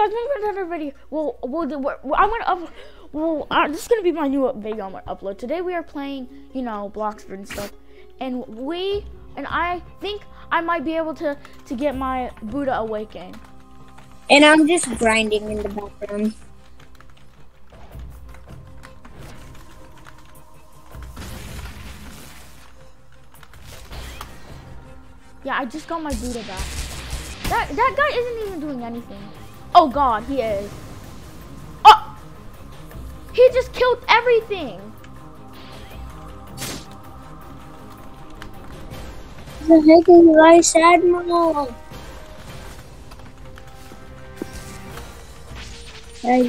guys, we're gonna video. Well, we'll do. We're, I'm gonna up. Well, uh, this is gonna be my new video I'm gonna upload. Today we are playing, you know, Bloxburg and stuff, and we and I think I might be able to to get my Buddha awakened. And I'm just grinding in the background. Yeah, I just got my Buddha back. That that guy isn't even doing anything. Oh God, he is. Oh, he just killed everything. The heck is Vice Admiral? I,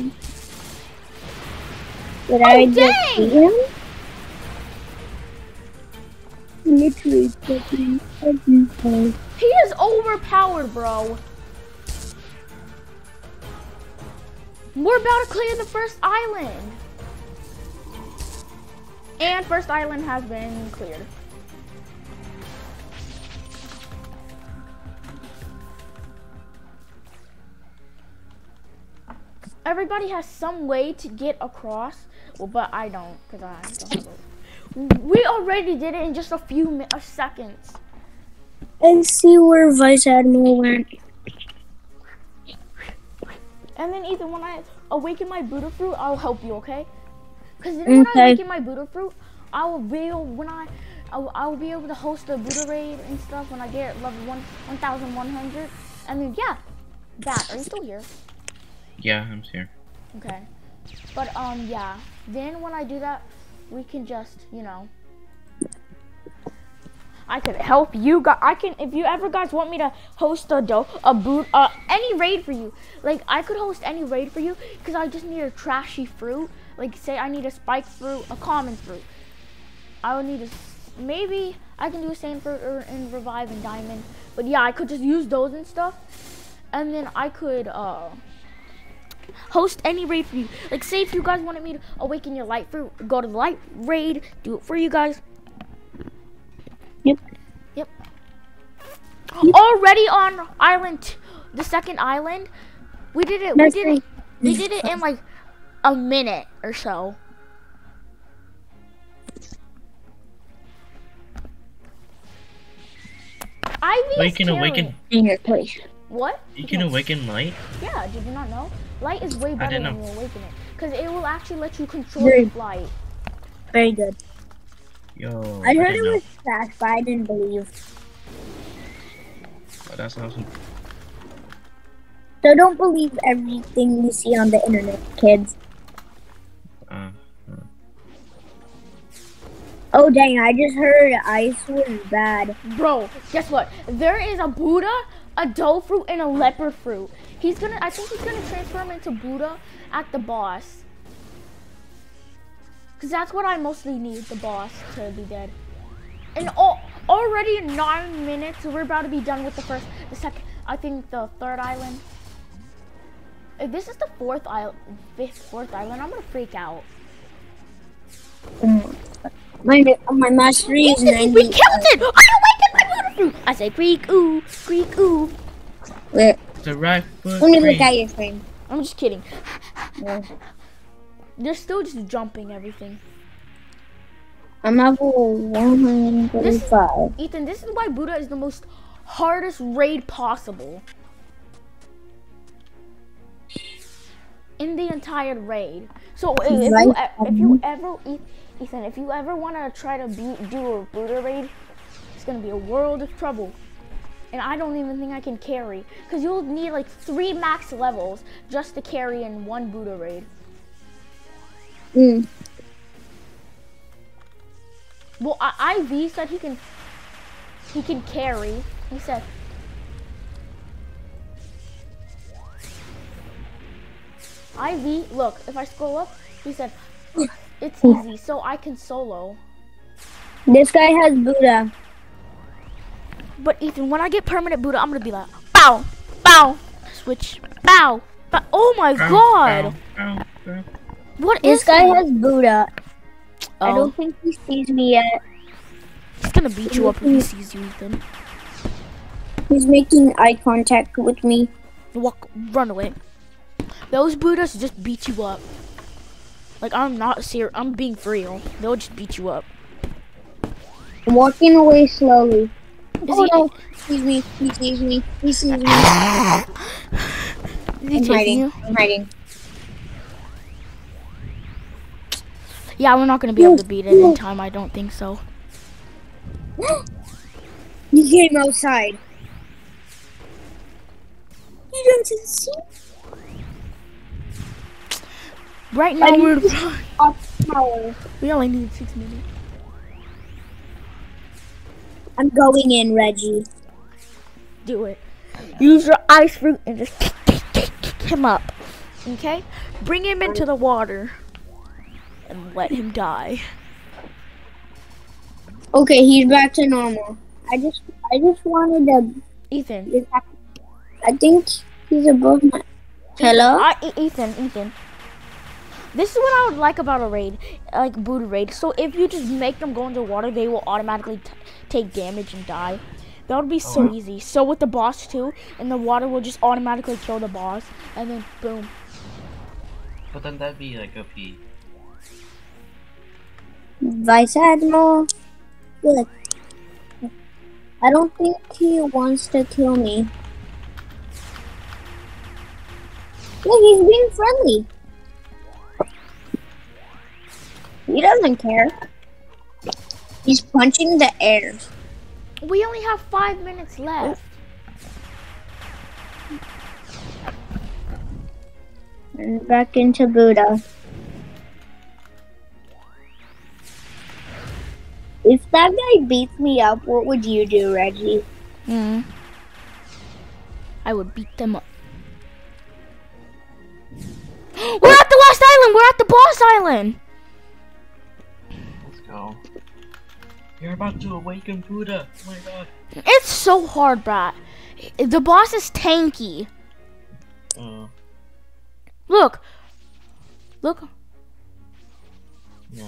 did oh, I just see him? Literally. He is overpowered, bro. We're about to clear the first island. And first island has been cleared. Everybody has some way to get across, well, but I don't, because I don't. have a- We already did it in just a few uh, seconds. And see where Vice Admiral went. And then Ethan, when I awaken my Buddha fruit, I'll help you, okay? Because then when I awaken my Buddha fruit, I will be able, when I, I will, I will be able to host a Buddha raid and stuff when I get level one, 1,100. And then, yeah. Bat, are you still here? Yeah, I'm here. Okay. But, um, yeah. Then when I do that, we can just, you know. I could help you guys. I can, if you ever guys want me to host a do, a boot, uh, any raid for you. Like, I could host any raid for you because I just need a trashy fruit. Like, say I need a spike fruit, a common fruit. I would need a, maybe I can do a sand fruit or in revive and diamond. But yeah, I could just use those and stuff. And then I could, uh, host any raid for you. Like, say if you guys wanted me to awaken your light fruit, go to the light raid, do it for you guys. Yep. Yep. Already on island, the second island, we did it. We That's did it. We did it in like a minute or so. Ivy Well, can awaken. In your place. What? You can awaken light. Yeah, did you not know? Light is way better didn't you awaken it. Because it will actually let you control Very- light. Very good. Yo, I heard it know. was fast, but I didn't believe. Oh, that's awesome. So don't believe everything you see on the internet, kids. Uh, Oh dang, I just heard ice was bad. Bro, guess what? There is a Buddha, a dough fruit, and a Leopard fruit. He's gonna, I think he's gonna transform into Buddha at the boss. Cause that's what I mostly need, the boss to be dead. And al- already in nine minutes, we're about to be done with the first, the second, I think the third island. If this is the fourth island, fifth, fourth island, I'm gonna freak out. My my mastery is we 90. killed it! I awakened my Buddha fruit! I say creak ooh, creak ooh. Wait, the right foot. let me look at your screen. I'm just kidding. No. They're still just jumping everything. I'm level 135. Ethan, this is why Buddha is the most hardest raid possible. In the entire raid. So if, if you, if you ever, Ethan, if you ever want to try to beat, do a Buddha raid, it's going to be a world of trouble. And I don't even think I can carry. Because you'll need like three max levels just to carry in one Buddha raid. Mm. Well, I- IV said he can he can carry. He said IV, look, if I scroll up, he said it's easy, so I can solo. This guy has Buddha. But Ethan, when I get permanent Buddha, I'm gonna be like, bow, bow, switch, bow, bow. Oh my Ow, god, ow, ow, what is This guy that? has Buddha. I Oh, don't think he sees me yet. he's gonna beat you up if he mm-hmm. sees you, Ethan. He's making eye contact with me. Walk, run away. Those Buddhas just beat you up. Like I'm not serious. I'm being real. They'll just beat you up. I'm walking away slowly. Is oh he- no! Sees me. He sees me. He sees me. Is he I'm hiding. you? I'm hiding. Yeah, we're not gonna be able to beat it in time. I don't think so. You came outside. You don't see Right now we're up power. we only need six minutes. I'm going in, Reggie. Do it. Use your ice fruit and just kick him up. Okay? Bring him into the water and let him die. Okay, he's back to normal. I just, I just wanted to. Ethan. I think he's above my. Hello. I, Ethan, Ethan. This is what I would like about a raid, like Buddha raid. So if you just make them go into water, they will automatically t- take damage and die. That would be so uh-huh. easy. So with the boss too, and the water will just automatically kill the boss, and then boom. But then that'd be like OP. Vice Admiral. Good. I don't think he wants to kill me. Yeah, he's being friendly. He doesn't care. He's punching the air. We only have five minutes left. And back into Buddha. If that guy beats me up, what would you do, Reggie? Hmm. I would beat them up. We're at the last island. We're at the boss island. Let's go. You're about to awaken Buddha. Oh my god. It's so hard, Brat. The boss is tanky. Uh, Look. Look. yeah.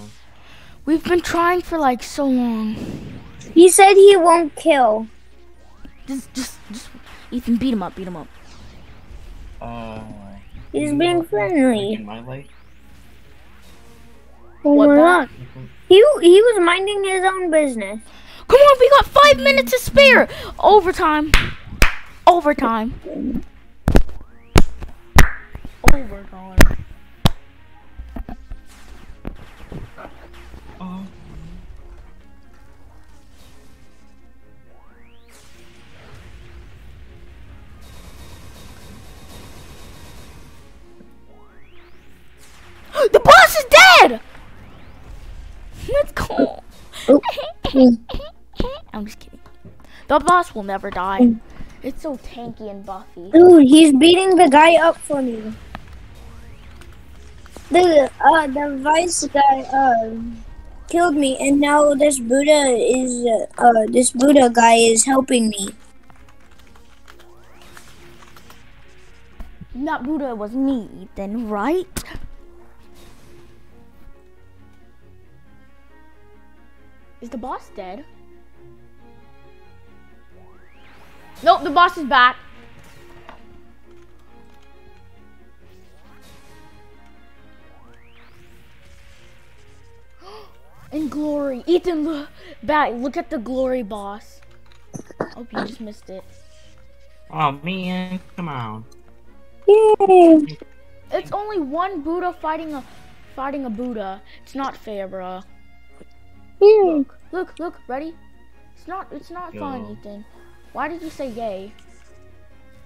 We've been trying for like so long. He said he won't kill. Just, just, just. Ethan, beat him up. Beat him up. Uh. He's being friendly. like in my life. Oh What my? God. He he was minding his own business. Come on, we got five minutes to spare. Overtime. Overtime. Overtime. The boss is dead. Let's go. I'm just kidding. The boss will never die. It's so tanky and buffy. Dude, he's beating the guy up for me. The uh the vice guy uh killed me, and now this Buddha is uh, uh this Buddha guy is helping me. Not Buddha, it was me, then, right? Is the boss dead? Nope, the boss is back. In glory. Ethan, look, back, look at the glory boss. Hope you just missed it. Oh man, come on. Yay! It's only one Buddha fighting a fighting a Buddha. It's not fair, bruh. Yay. Look, look, ready? It's not it's not fun, Ethan. Why did you say yay?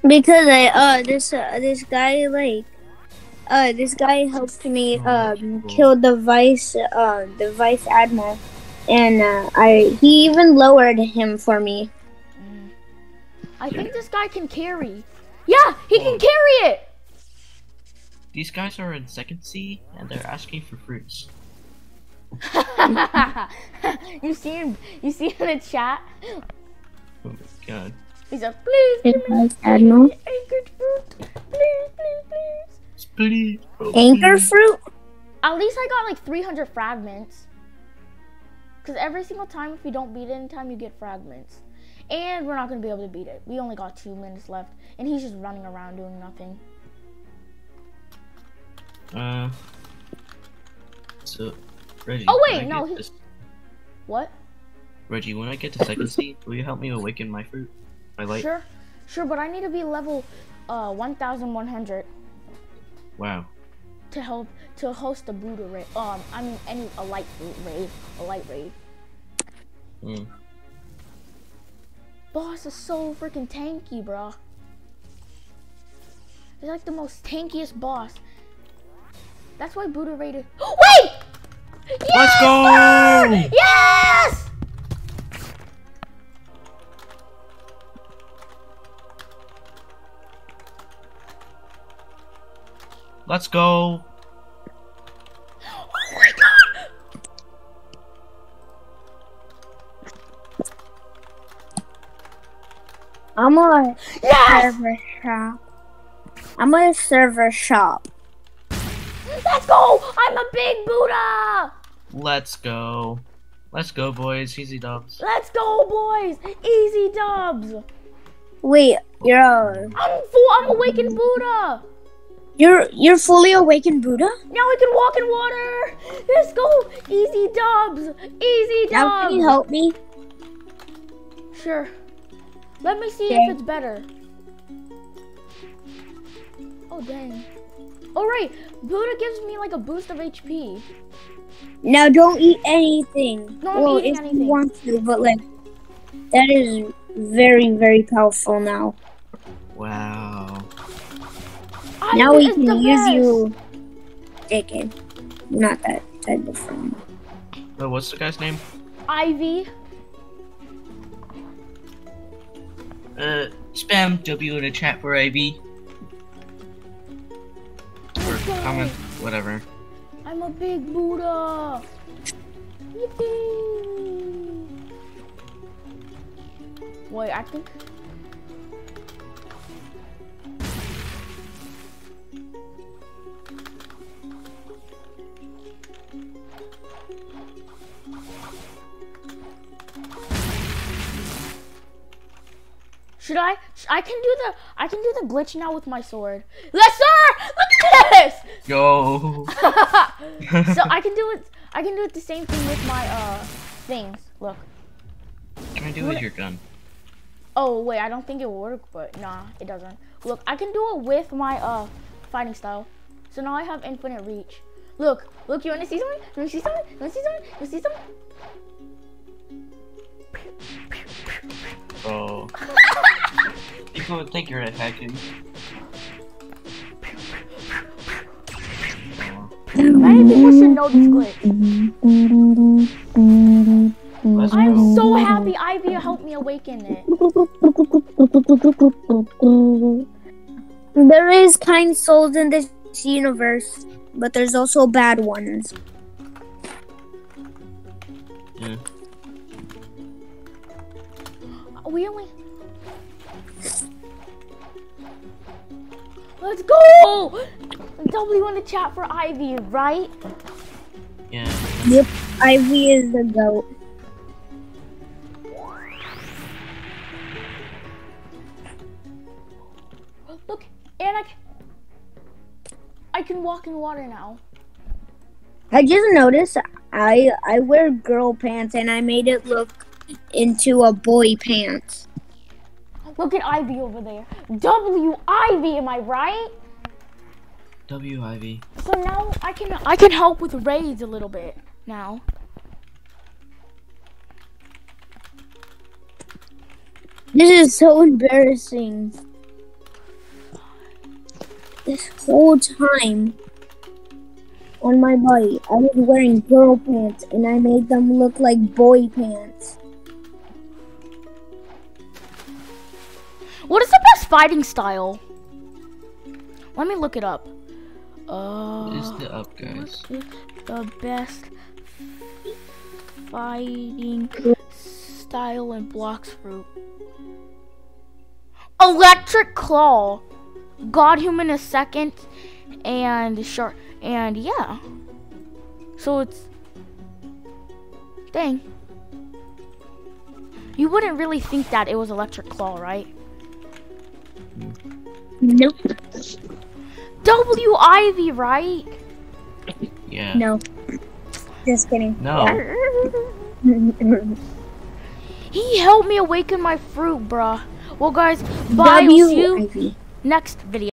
Because I uh this uh, this guy like uh this guy helped me Oh, um cool. kill the vice uh the vice admiral, and uh, I he even lowered him for me. I think this guy can carry. Yeah, he can Oh. carry it. These guys are in second Sea and they're asking for fruits. you see him? You see him in the chat? Oh my god. He's like, please The give me vice admiral. anchored fruit, please, please, please. Please. oh, Anchor please. fruit. At least I got like 300 fragments. Cause every single time, if you don't beat it in time, you get fragments. And we're not gonna be able to beat it. We only got two minutes left, and he's just running around doing nothing. Uh. So, Reggie. Oh, wait, no, he- this- What? Reggie, when I get to second seed, will you help me awaken my fruit? My light. Sure, sure, but I need to be level uh 1,100 Wow. to help to host a Buddha raid. Um, I mean any a light raid, a light raid. Mm. Boss is so freaking tanky, bro. He's like the most tankiest boss. That's why Buddha raided. Wait! Yes, Let's go! sir! Yes! Let's go. Oh my god! I'm a Yes! server shop. I'm a server shop. Let's go! I'm a big Buddha! Let's go. Let's go, boys. Easy dubs. Let's go, boys! Easy dubs! Wait, you're a, I'm full. I'm awakened Buddha. you're you're fully awakened Buddha. Now we can walk in water. Let's go. Easy dubs. Easy dubs. Now can you help me? Sure. Let me see Okay. if it's better. Oh dang. All right. Buddha gives me like a boost of HP. Now don't eat anything. No, I'm well, eating if anything. you want to, but like that is very very powerful now. Wow. I now think we can use best. you. JK, not that type of friend. Oh, what's the guy's name? Ivy. Uh, spam W in the chat for Ivy. Or comment, whatever. A big Buddha. Yippee. Wait, I think. Should I? I can do the. I can do the glitch now with my sword. Yes, sir. Look at this. Yo. so I can do it. I can do it the same thing with my uh things. Look. Can I do with your gun? Oh wait, I don't think it will work, but nah, it doesn't. Look, I can do it with my uh fighting style. So now I have infinite reach. Look, look, you wanna see something? You wanna see something? You wanna see something? You wanna see something? People would think you're hacking. Oh. Many people should know this glitch. Let's I'm go. so happy Ivy helped me awaken it. There is kind souls in this universe, but there's also bad ones. Yeah. We only. Go! W in the chat for Ivy, right? Yeah. Yep, Ivy is the goat. Look, and I can, I can walk in water now. I just noticed I I wear girl pants and I made it look into a boy pants. Look at Ivy over there. W Ivy, am I right? W Ivy. So now I can I can help with raids a little bit now. This is so embarrassing. This whole time on my body, I was wearing girl pants and I made them look like boy pants. Fighting style? Let me look it up. Uh, What is the up, guys? the best fighting style in Blox Fruit? Electric Claw, Godhuman is second, and shark, and yeah. So it's dang. You wouldn't really think that it was Electric Claw, right? Nope. W Ivy, right? Yeah. No. Just kidding. No. He helped me awaken my fruit, bruh. Well, guys, bye. We'll see you Ivy. next video.